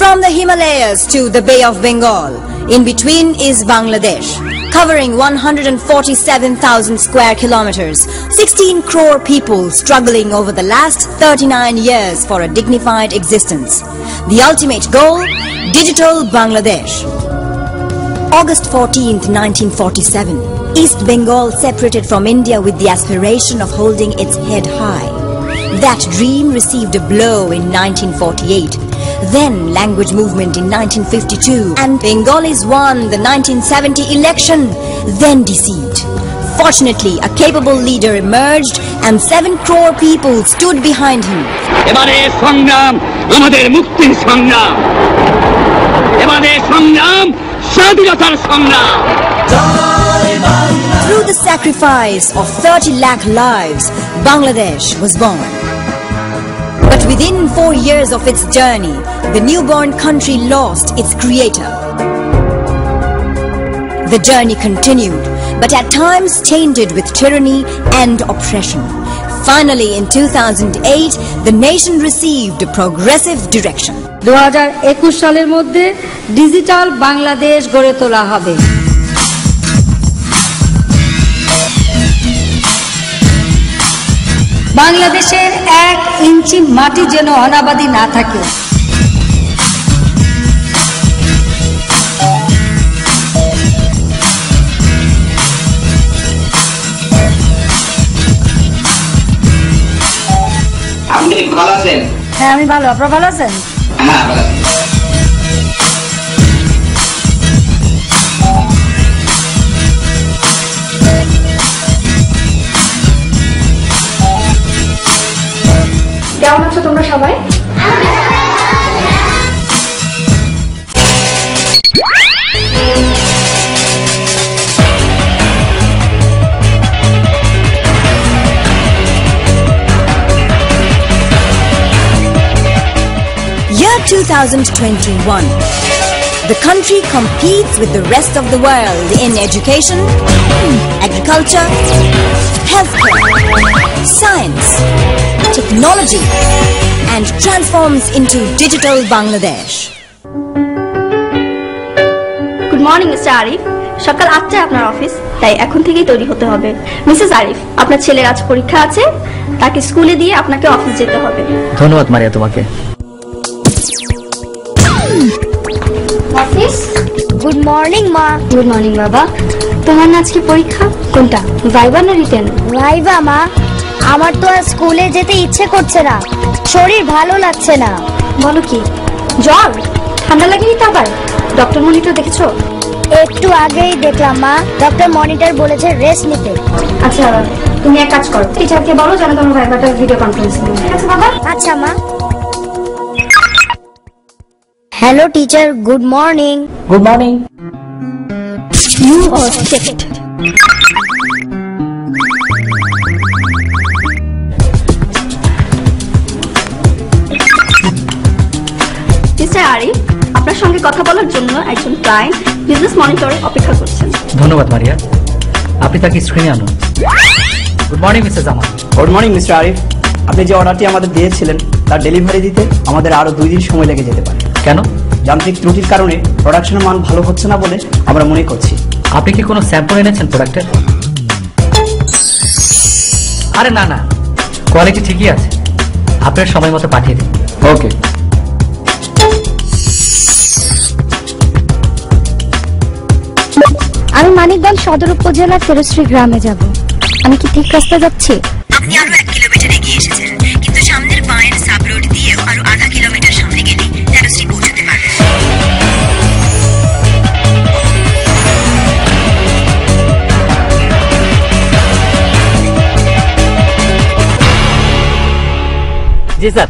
From the Himalayas to the Bay of Bengal, in between is Bangladesh, covering 147,000 square kilometers, 16 crore people struggling over the last 39 years for a dignified existence. The ultimate goal, digital Bangladesh. August 14, 1947, East Bengal separated from India with the aspiration of holding its head high. That dream received a blow in 1948. Then language movement in 1952 and Bengalis won the 1970 election, then deceit. Fortunately, a capable leader emerged and 7 crore people stood behind him. এবারে সংগ্রাম আমাদের মুক্তির সংগ্রাম এবারে সংগ্রাম স্বাধীনতার সংগ্রাম Through the sacrifice of 30 lakh lives, Bangladesh was born. But within four years of its journey, the newborn country lost its creator. The journey continued, but at times tainted with tyranny and oppression. Finally, in 2008, the nation received a progressive direction. দু সালের মধ্যে digital Bangladesh গড়ে তোলা হবে বাংলাদেশের এক ইঞ্চি মাটি যেন অনাবাদি না থাকে। আপনি ভালো আছেন? হ্যাঁ আমি ভালো। আপনারা ভালো আছেন? হ্যাঁ ভালো আছি। Year 2021. The country competes with the rest of the world in education, agriculture, healthcare, science, technology, and transforms into digital Bangladesh. Good morning mister Arif সকাল আটটায় আপনার অফিস তাই এখন থেকেই তৈরি হতে হবে। মিসেস আরিফ আপনার ছেলের আজ পরীক্ষা আছে তাকে স্কুলে দিয়ে আপনাকে অফিস যেতে হবে। ধন্যবাদ মারিয়া তোমাকে। অফিস গুড মর্নিং মা। গুড মর্নিং বাবা। তোমার না আজকে পরীক্ষা কোনটা? ভাইবা না রিটেন ভাইবা মা। আমার তো আর স্কুলে যেতে ইচ্ছে করছে না। শরীর ভালো লাগছে না। বলো কি? জ্বর? ঠান্ডা লাগেনি তো আবার? ডক্টর মনি মনিটর দেখেছ? একটু আগেই দেখলাম মা। ডক্টর মনিটর বলেছে রেস্ট নিতে। আচ্ছা তুমি এক কাজ করো। টিচারকে বলো যেন তোমার ভাইবাটা ভিডিও কনফারেন্সিং ঠিক আছে বাবা? আচ্ছা মা। Hello teacher good morning good morning you আর কথা বলার জন্য একজন ক্লায়েন্ট বিজনেস মনিটরে অপেক্ষা করছেন। ধন্যবাদ মারিয়া। আপনি তাকে স্ক্রিনে আনুন। Good morning missus Zaman good morning mister Arif আপনি যে অর্ডারটি আমাদের দিয়েছিলেন তার ডেলিভারি দিতে আমাদের আরও দুই দিন সময় লেগে যেতে পারে। কেন? যান্ত্রিক ত্রুটির কারণে প্রোডাকশনের মান ভালো হচ্ছে না বলে আমরা মনে করছি। আপনি কি কোনো স্যাম্পল এনেছেন প্রোডাক্টের আরে না না। কোয়ালিটি ঠিকই আছে। আপনার সময় মতো পাঠিয়ে দিন। ওকে সদর উপজেলার ফেরশ্রী গ্রামে যাব। আমি কি ঠিক রাস্তা যাচ্ছি? আপনি আরও এক কিলোমিটার এগিয়ে এসেছেন কিন্তু সামনের বাঁয়ের সাব রোড দিয়েও আরও আধা কিলোমিটার সামনে গেলে তেরোশ্রী পৌঁছতে পারবেন জি স্যার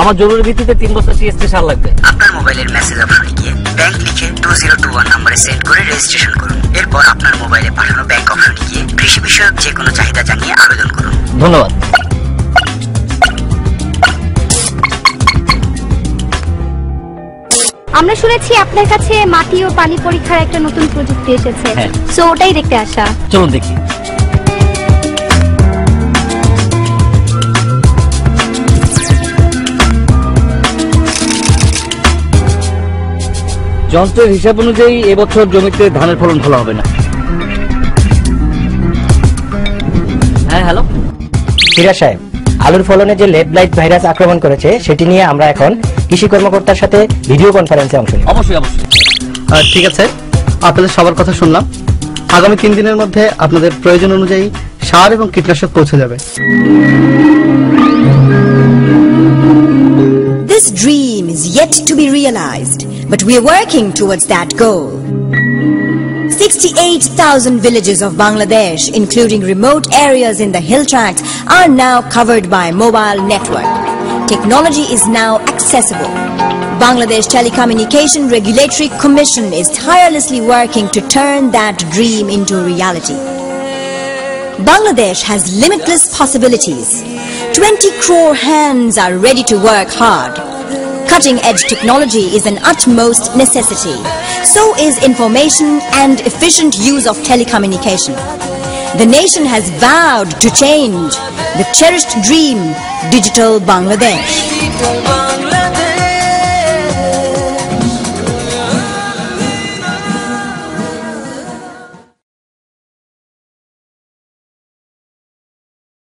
আমার জরুরি ভিত্তিতে তিন বছর সিএসপি সার লাগবে। আপনার মোবাইলের মেসেজ অপশনে গিয়ে ব্যাংক লিখে টু জিরো টু ওয়ান নাম্বারে সেন্ড করে রেজিস্ট্রেশন করুন। এরপর আপনার মোবাইলে পাঠানো ব্যাংক অপশনে গিয়ে কৃষি বিষয়ক যে কোনো চাহিদা জানিয়ে আবেদন করুন। ধন্যবাদ। আমরা শুনেছি আপনার কাছে মাটি ও পানি পরীক্ষার একটা নতুন প্রযুক্তি এসেছে। হ্যাঁ। সো ওটাই দেখতে আসা। চলুন দেখি। যন্ত্রের হিসাব অনুযায়ী এবছর জমিতে ধানের ফলন ভালো হবে না। হ্যাঁ হ্যালো। ফিরা সাহেব আলুর ফলনে যে লেড ব্লাইট ভাইরাস আক্রমণ করেছে সেটি নিয়ে আমরা এখন কৃষি কর্মকর্তার সাথে ভিডিও কনফারেন্সে অংশ নিই অবশ্যই অবশ্যই। ঠিক আছে। আপনাদের সবার কথা শুনলাম। আগামী তিন দিনের মধ্যে আপনাদের প্রয়োজন অনুযায়ী সার এবং কীটনাশক পৌঁছে যাবে। This dream is yet to be realized, but we are working towards that goal. 68,000 villages of Bangladesh, including remote areas in the hill tracts, are now covered by mobile network. Technology is now accessible. Bangladesh Telecommunication Regulatory Commission is tirelessly working to turn that dream into reality. Bangladesh has limitless possibilities. 20 crore hands are ready to work hard. Cutting edge technology is an utmost necessity. So is information and efficient use of telecommunication. The nation has vowed to change the cherished dream, Digital Bangladesh.